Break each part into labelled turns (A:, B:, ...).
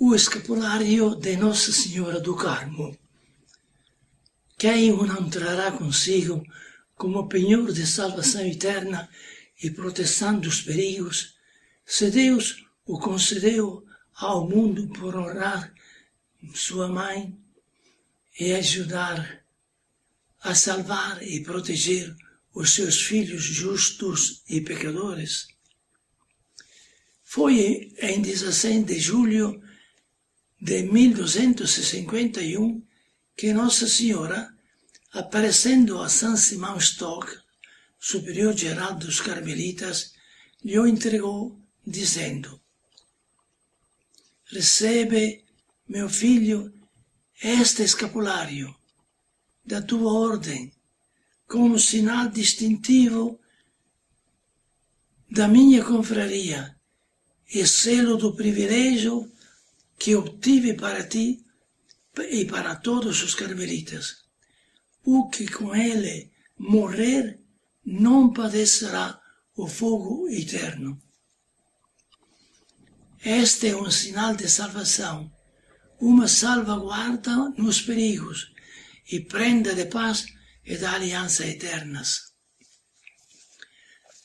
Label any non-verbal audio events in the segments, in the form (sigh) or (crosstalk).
A: o escapulário de Nossa Senhora do Carmo. Quem o não trará consigo como penhor de salvação eterna e proteção dos perigos, se Deus o concedeu ao mundo por honrar sua mãe e ajudar a salvar e proteger os seus filhos justos e pecadores. Foi em 16 de julho de 1251 que Nossa Senhora, aparecendo a São Simão Stock, superior geral dos Carmelitas, lhe entregou, dizendo: Recebe, meu filho, este escapulário da tua ordem, como sinal distintivo da minha confraria e selo do privilégio que obtive para ti e para todos os carmelitas. O que com ele morrer não padecerá o fogo eterno. Este é um sinal de salvação, uma salvaguarda nos perigos e prenda de paz e da aliança eternas.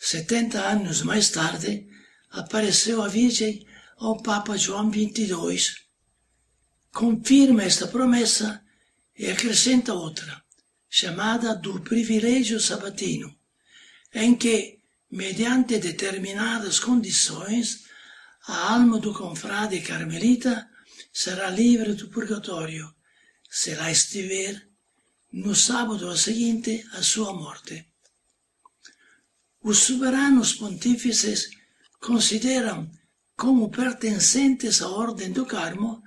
A: Setenta anos mais tarde, apareceu a Virgem ao Papa João XXII, confirma esta promessa e acrescenta outra, chamada do privilégio sabatino, em que, mediante determinadas condições, a alma do confrade carmelita será livre do purgatório, se lá estiver, no sábado seguinte à sua morte. Os soberanos pontífices consideram como pertencentes à Ordem do Carmo,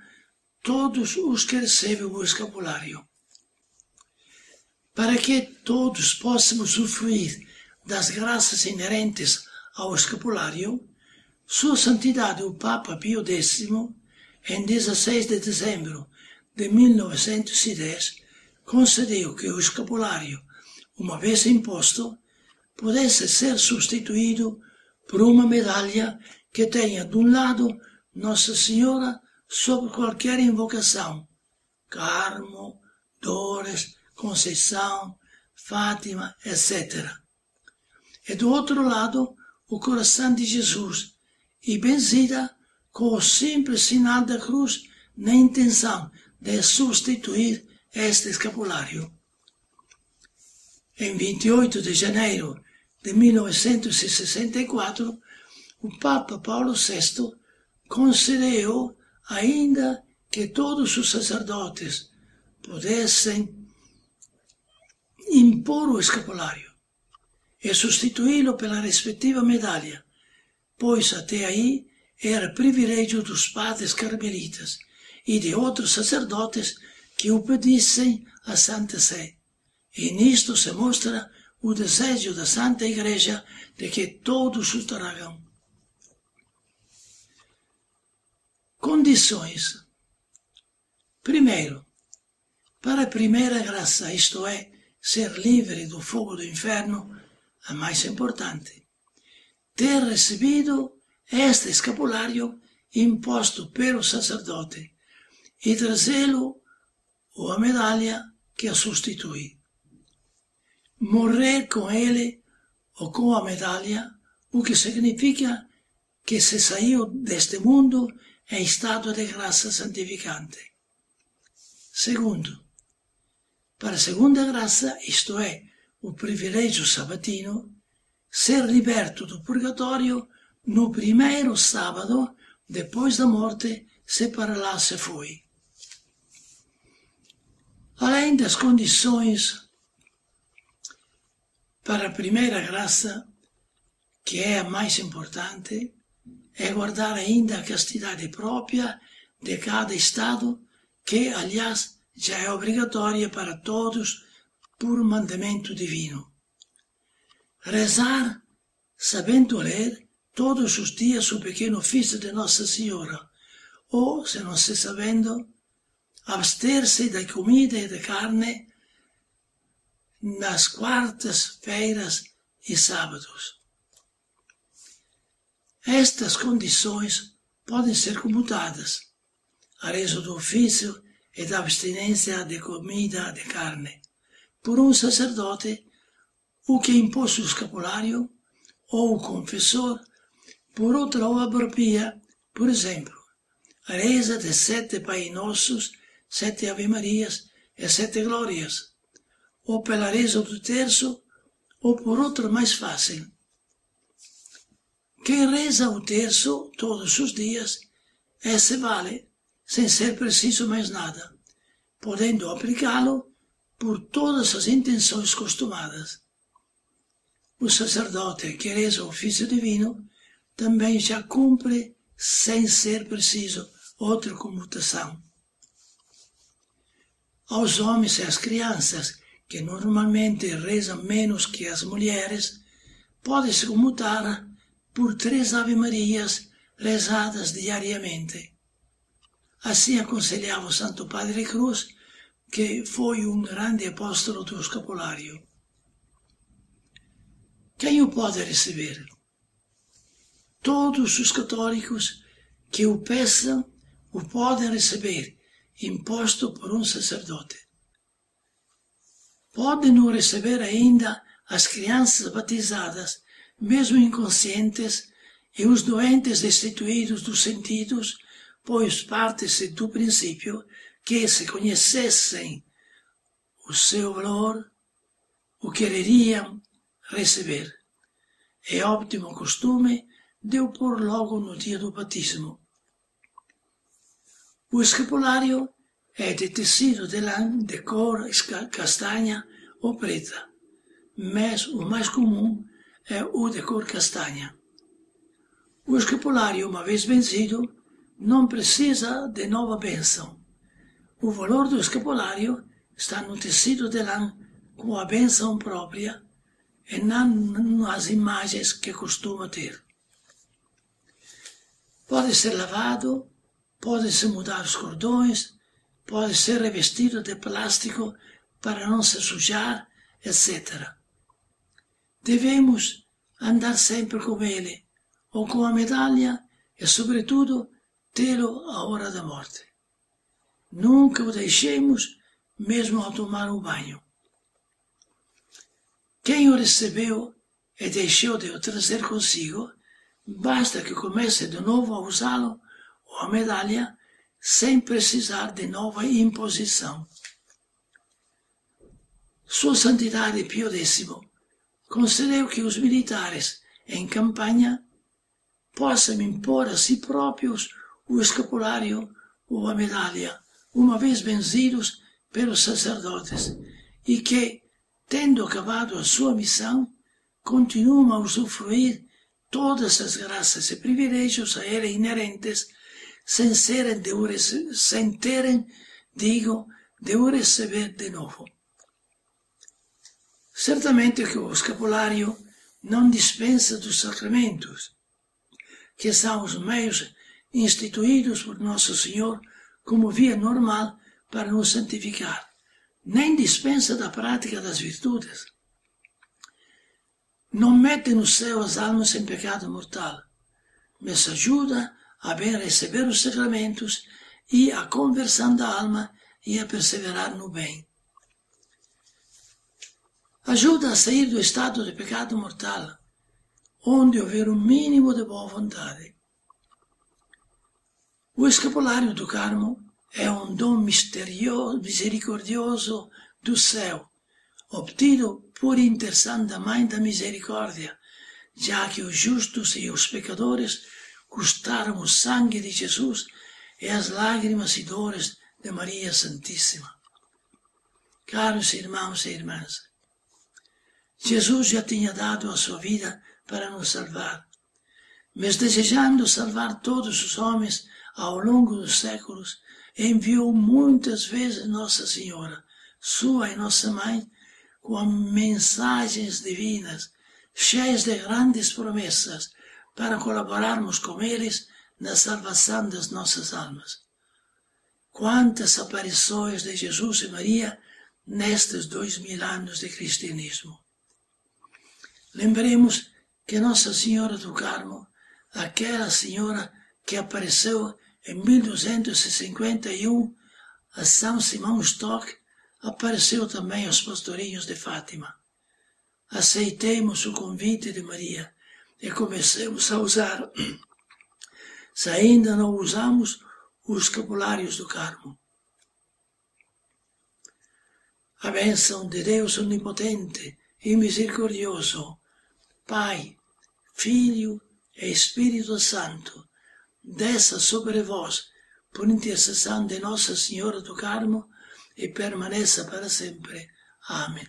A: todos os que recebem o escapulário. Para que todos possamos usufruir das graças inerentes ao escapulário, Sua Santidade o Papa Pio X, em 16 de dezembro de 1910, concedeu que o escapulário, uma vez imposto, pudesse ser substituído por uma medalha que tenha de um lado Nossa Senhora sobre qualquer invocação, Carmo, Dores, Conceição, Fátima, etc. E do outro lado, o coração de Jesus, e benzida com o simples sinal da cruz na intenção de substituir este escapulário. Em 28 de janeiro de 1964, o Papa Paulo VI concedeu ainda que todos os sacerdotes pudessem impor o escapulário e substituí-lo pela respectiva medalha, pois até aí era privilégio dos padres carmelitas e de outros sacerdotes que o pedissem à Santa Sé. E nisto se mostra o desejo da Santa Igreja de que todos o tragam. Condições. Primeiro, para a primeira graça, isto é, ser livre do fogo do inferno, a mais importante, ter recebido este escapulário imposto pelo sacerdote e trazê-lo ou a medalha que a substitui. Morrer com ele ou com a medalha, o que significa que se saiu deste mundo em estado de graça santificante. Segundo, para a segunda graça, isto é, o privilégio sabatino, ser liberto do purgatório no primeiro sábado depois da morte, se para lá se foi. Além das condições para a primeira graça, que é a mais importante, é guardar ainda a castidade própria de cada Estado, que, aliás, já é obrigatória para todos por mandamento divino. Rezar, sabendo ler, todos os dias o pequeno ofício de Nossa Senhora, ou, se não se sabendo, abster-se da comida e da carne nas quartas-feiras e sábados. Estas condições podem ser comutadas, a rezo do ofício e da abstinência de comida de carne, por um sacerdote, o que impôs o escapulário, ou o confessor, por outra obra pia, por exemplo, a reza de sete Pai Nossos, sete Ave Marias e sete Glórias, ou pela reza do terço, ou por outra mais fácil. Quem reza o terço todos os dias, esse vale, sem ser preciso mais nada, podendo aplicá-lo por todas as intenções costumadas. O sacerdote que reza o ofício divino também já cumpre sem ser preciso outra comutação. Aos homens e às crianças, que normalmente rezam menos que as mulheres, pode-se comutar por três Ave-Marias rezadas diariamente. Assim aconselhava o Santo Padre Cruz, que foi um grande apóstolo do escapulário. Quem o pode receber? Todos os católicos que o peçam o podem receber, imposto por um sacerdote. Podem o receber ainda as crianças batizadas, mesmo inconscientes, e os doentes destituídos dos sentidos, pois parte-se do princípio que, se conhecessem o seu valor, o quereriam receber. É óptimo costume de o pôr logo no dia do batismo. O escapulário é de tecido de lã de cor castanha ou preta, mas o mais comum é o de cor castanha. O escapulário, uma vez vencido, não precisa de nova bênção. O valor do escapulário está no tecido de lã com a bênção própria e não nas imagens que costuma ter. Pode ser lavado, pode se mudar os cordões, pode ser revestido de plástico para não se sujar, etc. Devemos andar sempre com ele, ou com a medalha, e, sobretudo, tê-lo à hora da morte. Nunca o deixemos, mesmo ao tomar um banho. Quem o recebeu e deixou de o trazer consigo, basta que comece de novo a usá-lo ou a medalha sem precisar de nova imposição. Sua Santidade Pio X concedeu que os militares em campanha possam impor a si próprios o escapulário ou a medalha, uma vez vencidos pelos sacerdotes, e que, tendo acabado a sua missão, continuam a usufruir todas as graças e privilégios a ele inerentes, sem serem de sem terem, digo, de o receber de novo. Certamente que o escapulário não dispensa dos sacramentos, que são os meios instituídos por Nosso Senhor como via normal para nos santificar nem dispensa da prática das virtudes. Não mete no céu as almas em pecado mortal, mas ajuda a bem receber os sacramentos e a conversão da alma e a perseverar no bem. Ajuda a sair do estado de pecado mortal, onde houver um mínimo de boa vontade. O escapulário do Carmo é um dom misterioso, misericordioso do céu, obtido por intercessão da Mãe da Misericórdia, já que os justos e os pecadores custaram o sangue de Jesus e as lágrimas e dores de Maria Santíssima. Caros irmãos e irmãs, Jesus já tinha dado a sua vida para nos salvar, mas desejando salvar todos os homens ao longo dos séculos, enviou muitas vezes Nossa Senhora, sua e nossa mãe, com mensagens divinas, cheias de grandes promessas, para colaborarmos com eles na salvação das nossas almas. Quantas aparições de Jesus e Maria nestes dois mil anos de cristianismo. Lembremos que Nossa Senhora do Carmo, aquela senhora que apareceu em 1251 a São Simão Stock, apareceu também aos pastorinhos de Fátima. Aceitemos o convite de Maria e comecemos a usar, (clears throat) se ainda não usamos, os escapulários do Carmo. A bênção de Deus Onipotente e Misericordioso, Pai, Filho e Espírito Santo, desça sobre vós, por intercessão de Nossa Senhora do Carmo, e permaneça para sempre. Amém.